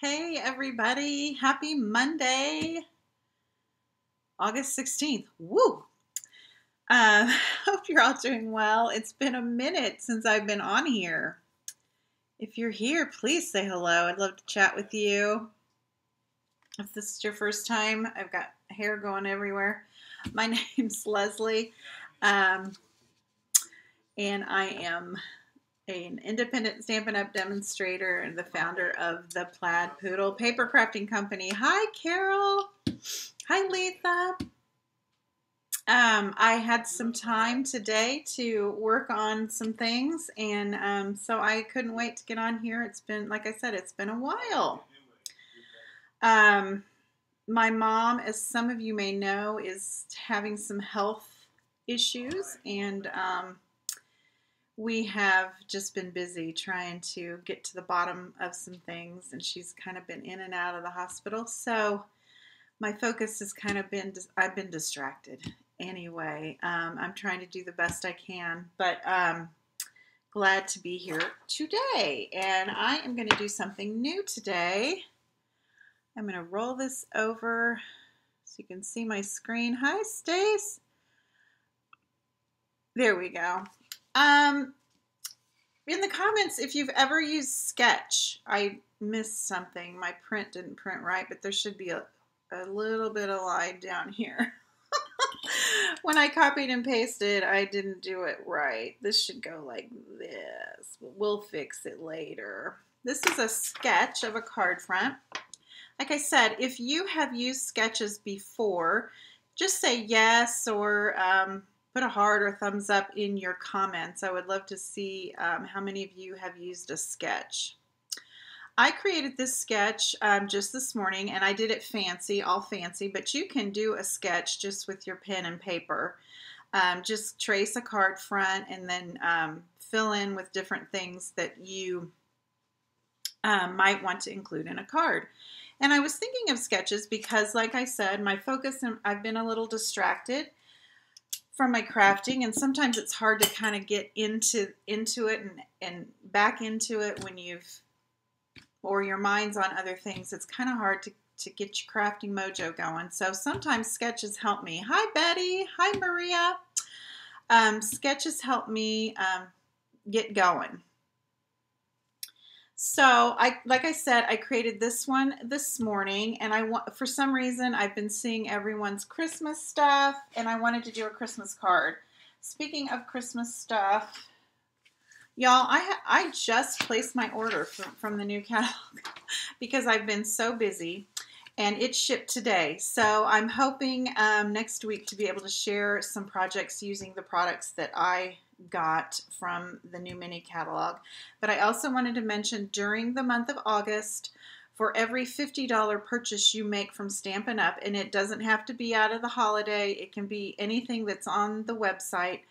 Hey, everybody. Happy Monday, August 16th. Woo! Uh, hope you're all doing well. It's been a minute since I've been on here. If you're here, please say hello. I'd love to chat with you. If this is your first time, I've got hair going everywhere. My name's Leslie, um, and I am an independent Stampin' Up! demonstrator and the founder of the Plaid Poodle Paper Crafting Company. Hi, Carol. Hi, Letha. Um, I had some time today to work on some things, and um, so I couldn't wait to get on here. It's been, like I said, it's been a while. Um, my mom, as some of you may know, is having some health issues, and um, we have just been busy trying to get to the bottom of some things, and she's kind of been in and out of the hospital. So my focus has kind of been, I've been distracted anyway. Um, I'm trying to do the best I can, but um, glad to be here today. And I am going to do something new today. I'm going to roll this over so you can see my screen. Hi, Stace. There we go. Um, in the comments, if you've ever used Sketch, I missed something. My print didn't print right, but there should be a, a little bit of line down here. when I copied and pasted, I didn't do it right. This should go like this, we'll fix it later. This is a sketch of a card front. Like I said, if you have used sketches before, just say yes or um, put a heart or thumbs up in your comments. I would love to see um, how many of you have used a sketch. I created this sketch um, just this morning and I did it fancy, all fancy, but you can do a sketch just with your pen and paper. Um, just trace a card front and then um, fill in with different things that you um, might want to include in a card. And I was thinking of sketches because, like I said, my focus, and I've been a little distracted from my crafting and sometimes it's hard to kind of get into into it and and back into it when you've or your mind's on other things. It's kind of hard to to get your crafting mojo going. So sometimes sketches help me. Hi betty. Hi maria. Um, sketches help me um, get going so I, like I said, I created this one this morning, and I want for some reason I've been seeing everyone's Christmas stuff, and I wanted to do a Christmas card. Speaking of Christmas stuff, y'all, I I just placed my order from, from the new catalog because I've been so busy, and it shipped today. So I'm hoping um, next week to be able to share some projects using the products that I got from the new mini catalog. But I also wanted to mention during the month of August, for every $50 purchase you make from Stampin' Up, and it doesn't have to be out of the holiday, it can be anything that's on the website,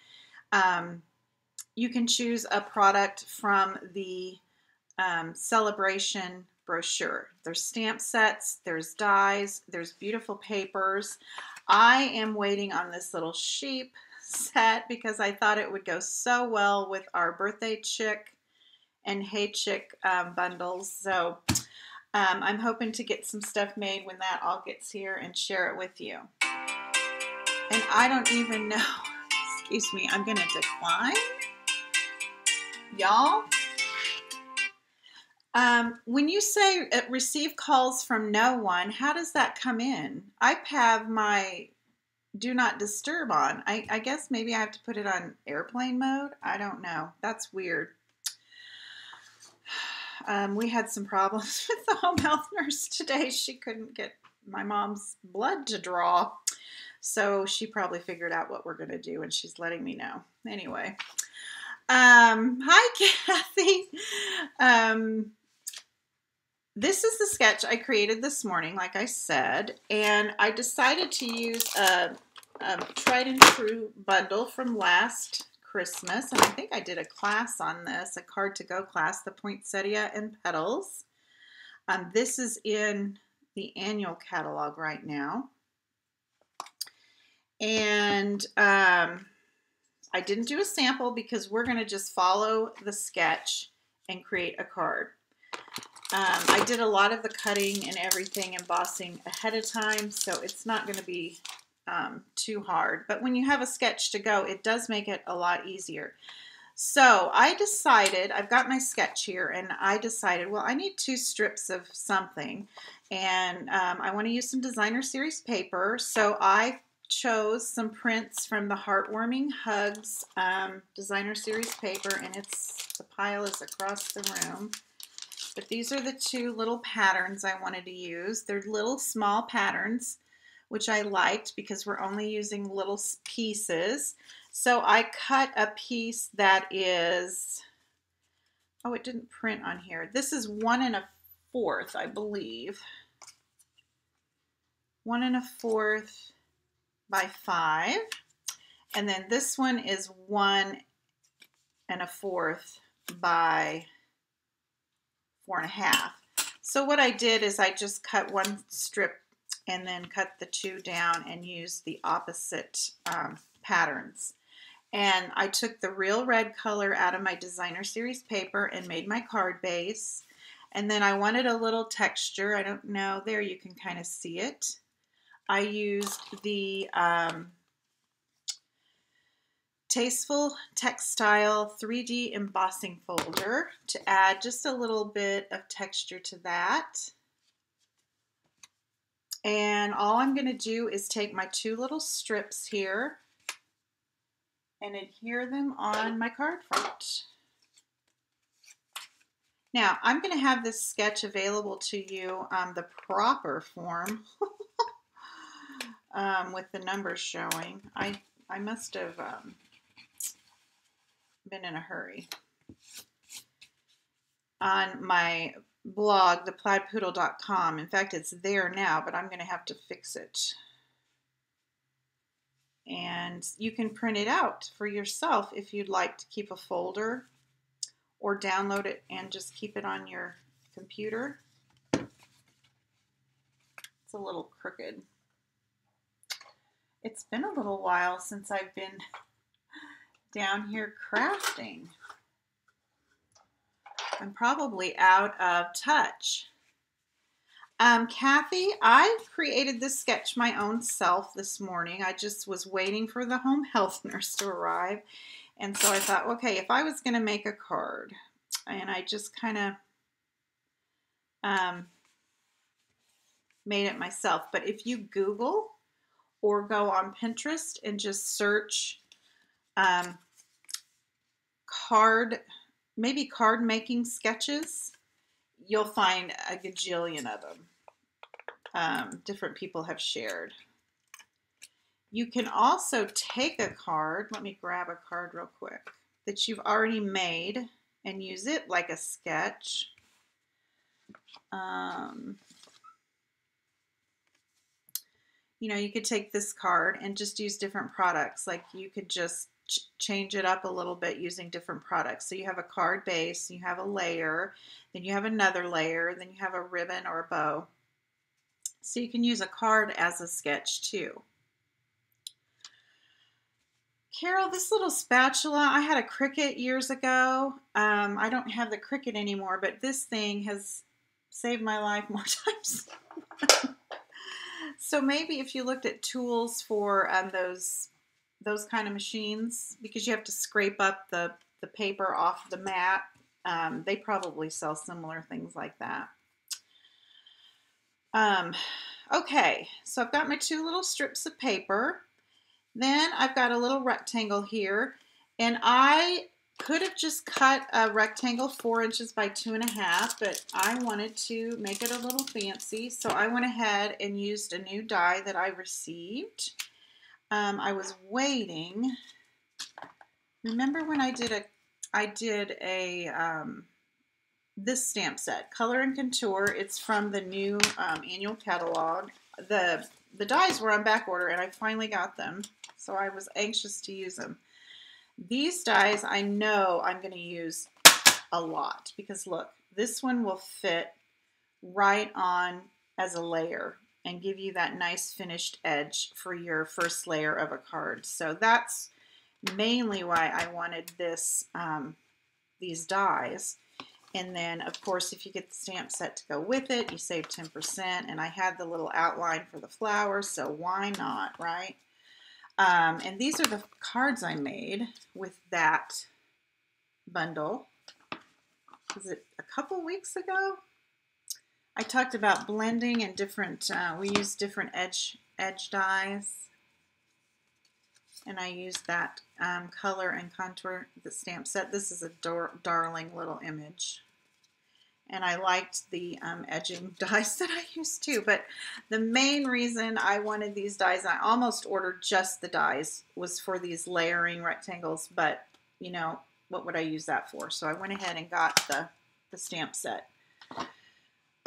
um, you can choose a product from the um, celebration brochure. There's stamp sets, there's dies, there's beautiful papers. I am waiting on this little sheep set because I thought it would go so well with our birthday chick and hey chick um, bundles. So um, I'm hoping to get some stuff made when that all gets here and share it with you. And I don't even know, excuse me, I'm going to decline. Y'all, um, when you say uh, receive calls from no one, how does that come in? I have my do not disturb on. I, I guess maybe I have to put it on airplane mode. I don't know. That's weird. Um, we had some problems with the home health nurse today. She couldn't get my mom's blood to draw. So she probably figured out what we're going to do and she's letting me know. Anyway. Um, hi, Kathy. Um, this is the sketch I created this morning, like I said, and I decided to use a, a tried and true bundle from last Christmas, and I think I did a class on this, a card to go class, the poinsettia and petals. Um, this is in the annual catalog right now. And um, I didn't do a sample because we're going to just follow the sketch and create a card. Um, I did a lot of the cutting and everything embossing ahead of time, so it's not going to be um, too hard. But when you have a sketch to go, it does make it a lot easier. So I decided, I've got my sketch here, and I decided, well, I need two strips of something, and um, I want to use some designer series paper. So I chose some prints from the Heartwarming Hugs um, designer series paper, and it's the pile is across the room. But these are the two little patterns I wanted to use. They're little small patterns, which I liked because we're only using little pieces. So I cut a piece that is, oh, it didn't print on here. This is one and a fourth, I believe. One and a fourth by five. And then this one is one and a fourth by four and a half. So what I did is I just cut one strip and then cut the two down and use the opposite um, patterns. And I took the real red color out of my designer series paper and made my card base. And then I wanted a little texture. I don't know, there you can kind of see it. I used the um, Tasteful Textile 3D embossing folder to add just a little bit of texture to that. And all I'm going to do is take my two little strips here and adhere them on my card front. Now, I'm going to have this sketch available to you um, the proper form um, with the numbers showing. I, I must have um, been in a hurry. On my blog, theplaidpoodle.com. In fact, it's there now, but I'm going to have to fix it. And you can print it out for yourself if you'd like to keep a folder or download it and just keep it on your computer. It's a little crooked. It's been a little while since I've been down here crafting. I'm probably out of touch. Um, Kathy, I created this sketch my own self this morning. I just was waiting for the home health nurse to arrive. And so I thought, okay, if I was going to make a card, and I just kind of um, made it myself. But if you Google or go on Pinterest and just search um, card, maybe card making sketches, you'll find a gajillion of them. Um, different people have shared. You can also take a card, let me grab a card real quick, that you've already made and use it like a sketch. Um, you know, you could take this card and just use different products. Like you could just ch change it up a little bit using different products. So you have a card base, you have a layer, then you have another layer, then you have a ribbon or a bow. So you can use a card as a sketch too. Carol, this little spatula, I had a Cricut years ago. Um, I don't have the Cricut anymore, but this thing has saved my life more times. so maybe if you looked at tools for um, those those kind of machines, because you have to scrape up the, the paper off the mat, um, they probably sell similar things like that. Um, okay, so I've got my two little strips of paper. Then I've got a little rectangle here, and I could have just cut a rectangle four inches by two and a half, but I wanted to make it a little fancy, so I went ahead and used a new die that I received. Um, I was waiting. Remember when I did a, I did a, um, this stamp set, Color and Contour. It's from the new um, annual catalog. The, the dies were on back order and I finally got them so I was anxious to use them. These dies I know I'm going to use a lot because look, this one will fit right on as a layer and give you that nice finished edge for your first layer of a card. So that's mainly why I wanted this, um, these dies. And then, of course, if you get the stamp set to go with it, you save 10%. And I had the little outline for the flowers, so why not, right? Um, and these are the cards I made with that bundle. Was it a couple weeks ago? I talked about blending and different, uh, we use different edge, edge dies. And I used that um, color and contour, the stamp set. This is a dar darling little image and I liked the um, edging dies that I used too. But the main reason I wanted these dies, I almost ordered just the dies, was for these layering rectangles. But, you know, what would I use that for? So I went ahead and got the, the stamp set.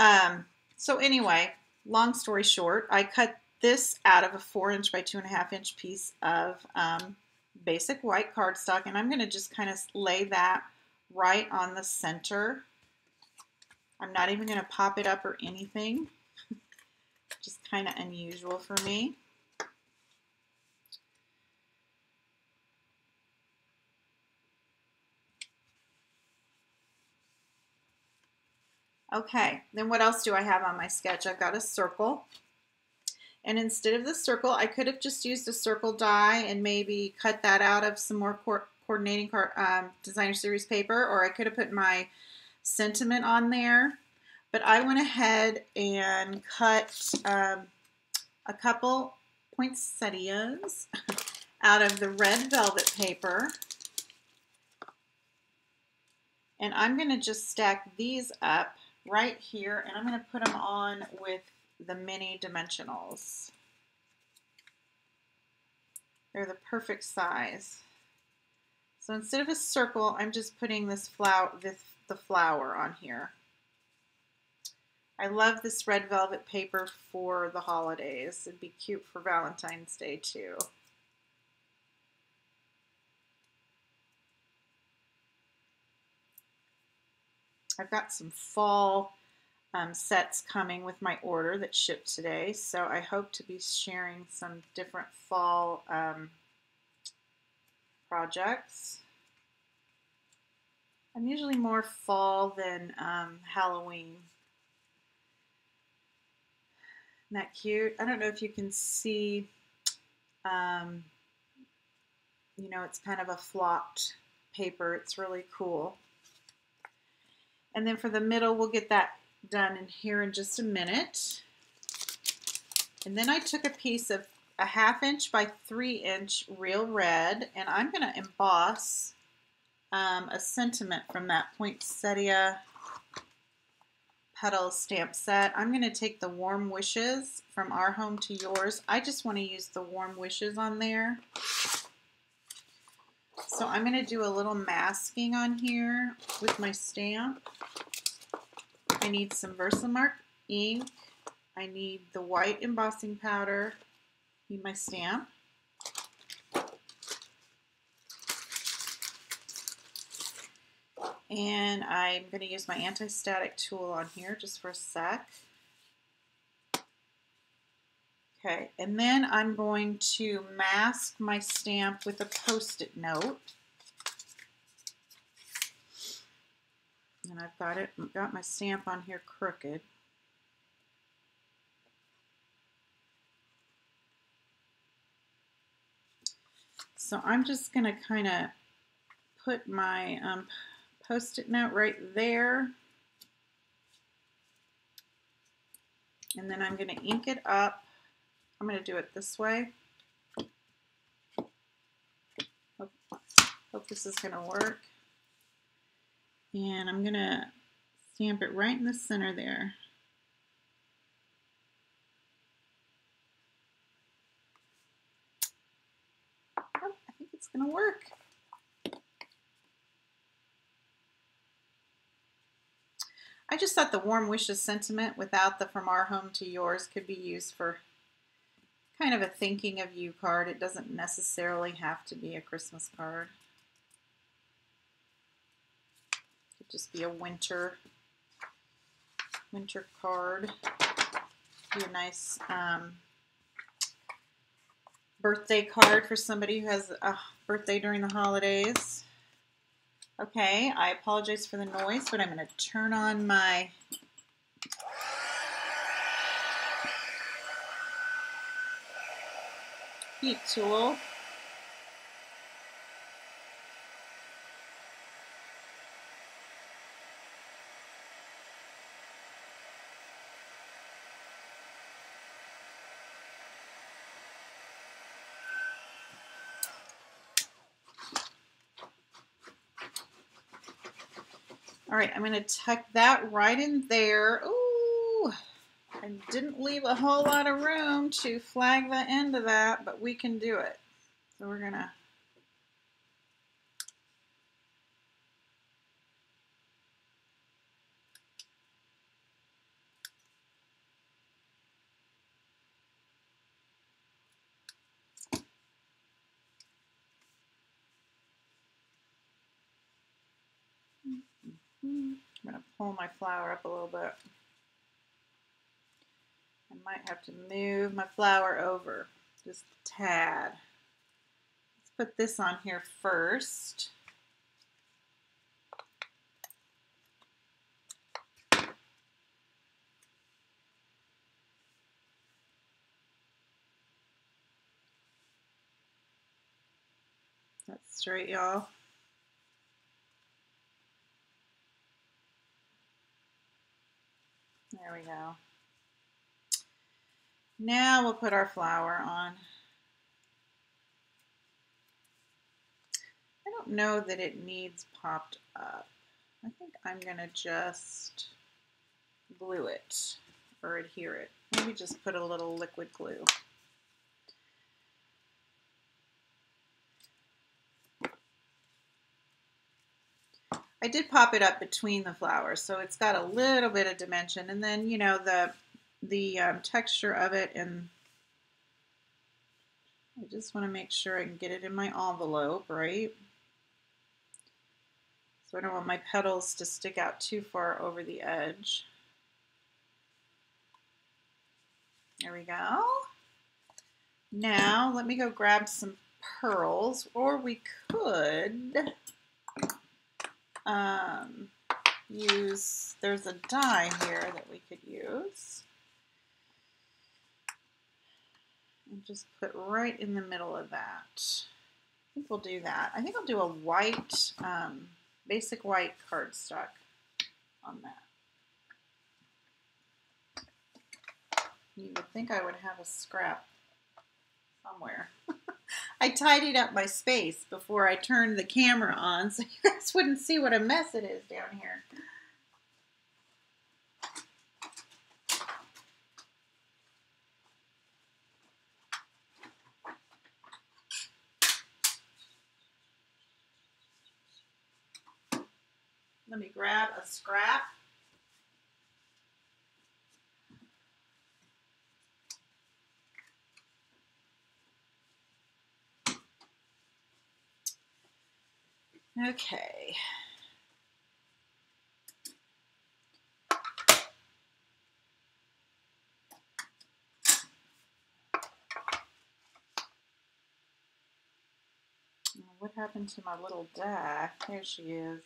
Um, so anyway, long story short, I cut this out of a 4 inch by 2.5 inch piece of um, basic white cardstock. And I'm going to just kind of lay that right on the center I'm not even going to pop it up or anything. Just kind of unusual for me. Okay, then what else do I have on my sketch? I've got a circle. And instead of the circle, I could have just used a circle die and maybe cut that out of some more co coordinating um, designer series paper, or I could have put my sentiment on there. But I went ahead and cut um, a couple poinsettias out of the red velvet paper. And I'm going to just stack these up right here, and I'm going to put them on with the mini dimensionals. They're the perfect size. So instead of a circle, I'm just putting this flower, this, the flower on here. I love this red velvet paper for the holidays. It'd be cute for Valentine's Day too. I've got some fall um, sets coming with my order that shipped today, so I hope to be sharing some different fall um, projects. I'm usually more fall than um, Halloween isn't that cute? I don't know if you can see, um, you know, it's kind of a flopped paper. It's really cool. And then for the middle, we'll get that done in here in just a minute. And then I took a piece of a half inch by three inch real red, and I'm going to emboss um, a sentiment from that poinsettia petal stamp set. I'm going to take the Warm Wishes from Our Home to Yours. I just want to use the Warm Wishes on there. So I'm going to do a little masking on here with my stamp. I need some Versamark ink. I need the white embossing powder. Need my stamp. And I'm going to use my anti-static tool on here just for a sec. Okay, and then I'm going to mask my stamp with a post-it note. And I've got it, got my stamp on here crooked. So I'm just going to kind of put my um, post-it note right there. And then I'm going to ink it up. I'm going to do it this way. Hope, hope this is going to work. And I'm going to stamp it right in the center there. Oh, I think it's going to work. I just thought the Warm Wishes sentiment without the From Our Home to Yours could be used for kind of a thinking of you card. It doesn't necessarily have to be a Christmas card. It could just be a winter winter card. Be a nice um, birthday card for somebody who has a birthday during the holidays. Okay, I apologize for the noise, but I'm going to turn on my heat tool. All right, I'm going to tuck that right in there. Ooh, I didn't leave a whole lot of room to flag the end of that, but we can do it. So we're going to I'm going to pull my flower up a little bit. I might have to move my flower over just a tad. Let's put this on here first. That's straight, y'all. There we go. Now we'll put our flower on. I don't know that it needs popped up. I think I'm going to just glue it or adhere it. Maybe just put a little liquid glue. I did pop it up between the flowers, so it's got a little bit of dimension. And then, you know, the the um, texture of it, and I just want to make sure I can get it in my envelope, right? So I don't want my petals to stick out too far over the edge. There we go. Now, let me go grab some pearls, or we could um, use, there's a die here that we could use. And just put right in the middle of that. I think we'll do that. I think I'll do a white, um, basic white cardstock on that. You would think I would have a scrap somewhere. I tidied up my space before I turned the camera on so you guys wouldn't see what a mess it is down here. Let me grab a scrap. Okay. What happened to my little die? There she is.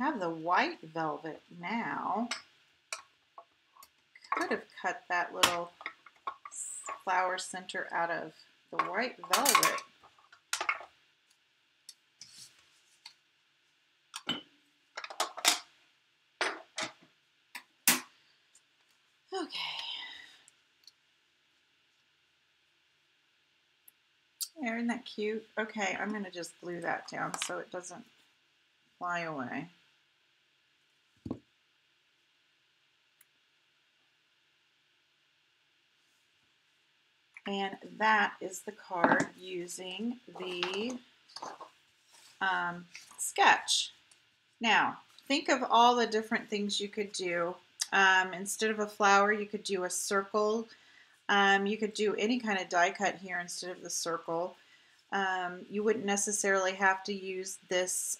Have the white velvet now. Could have cut that little flower center out of the white velvet. Okay. Isn't that cute? Okay, I'm going to just glue that down so it doesn't fly away. And that is the card using the um, sketch. Now, think of all the different things you could do. Um, instead of a flower, you could do a circle. Um, you could do any kind of die cut here instead of the circle. Um, you wouldn't necessarily have to use this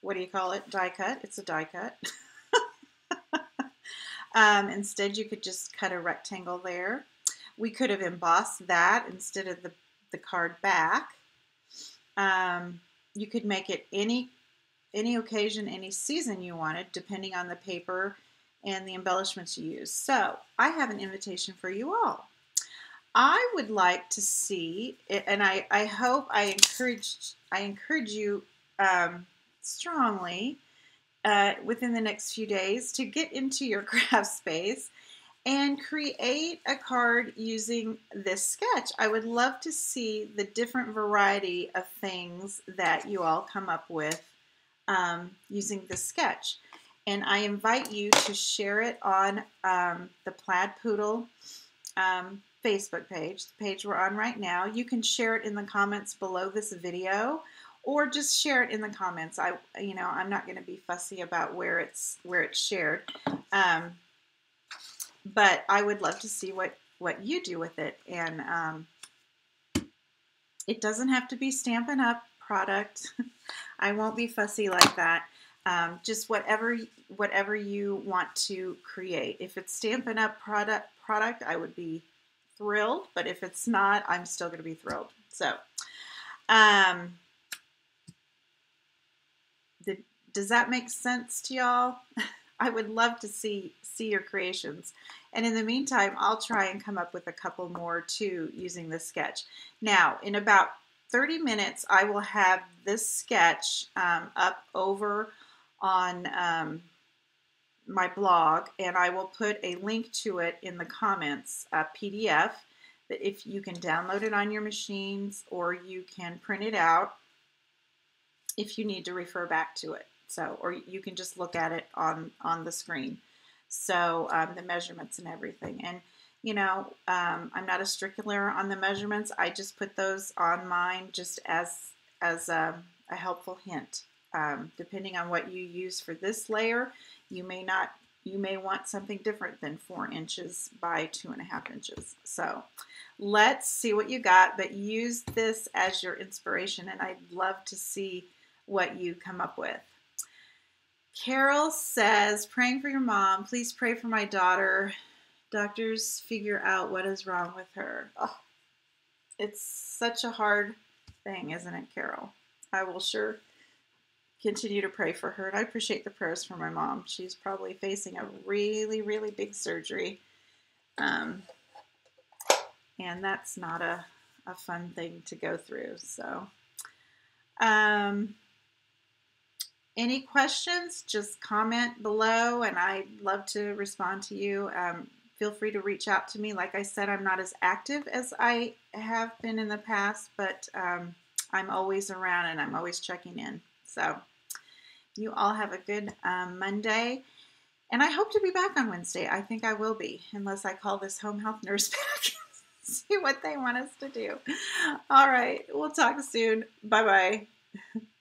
what do you call it? Die cut. It's a die cut. um, instead, you could just cut a rectangle there. We could have embossed that instead of the, the card back. Um, you could make it any any occasion, any season you wanted, depending on the paper and the embellishments you use. So I have an invitation for you all. I would like to see, and I, I hope I encourage I encourage you um, strongly uh, within the next few days to get into your craft space and create a card using this sketch. I would love to see the different variety of things that you all come up with um, using this sketch. And I invite you to share it on um, the Plaid Poodle um, Facebook page, the page we're on right now. You can share it in the comments below this video or just share it in the comments. I, you know, I'm not going to be fussy about where it's where it's shared. Um, but I would love to see what what you do with it. And um, it doesn't have to be Stampin' Up product. I won't be fussy like that. Um, just whatever whatever you want to create. If it's Stampin' Up product product, I would be thrilled. But if it's not, I'm still going to be thrilled. So, um, the, does that make sense to y'all? I would love to see see your creations. And in the meantime, I'll try and come up with a couple more too using this sketch. Now, in about 30 minutes, I will have this sketch um, up over on um, my blog, and I will put a link to it in the comments, a PDF that if you can download it on your machines or you can print it out if you need to refer back to it. So, or you can just look at it on on the screen. So um, the measurements and everything. And you know, um, I'm not a stickler on the measurements. I just put those on mine just as as a, a helpful hint. Um, depending on what you use for this layer, you may not you may want something different than four inches by two and a half inches. So let's see what you got, but use this as your inspiration and I'd love to see what you come up with. Carol says, praying for your mom. Please pray for my daughter. Doctors figure out what is wrong with her. Oh, it's such a hard thing, isn't it, Carol? I will sure continue to pray for her. And I appreciate the prayers for my mom. She's probably facing a really, really big surgery. Um, and that's not a, a fun thing to go through. So, um, any questions, just comment below and I'd love to respond to you. Um, feel free to reach out to me. Like I said, I'm not as active as I have been in the past, but um, I'm always around and I'm always checking in. So you all have a good um, Monday. And I hope to be back on Wednesday. I think I will be, unless I call this home health nurse back and see what they want us to do. All right. We'll talk soon. Bye bye.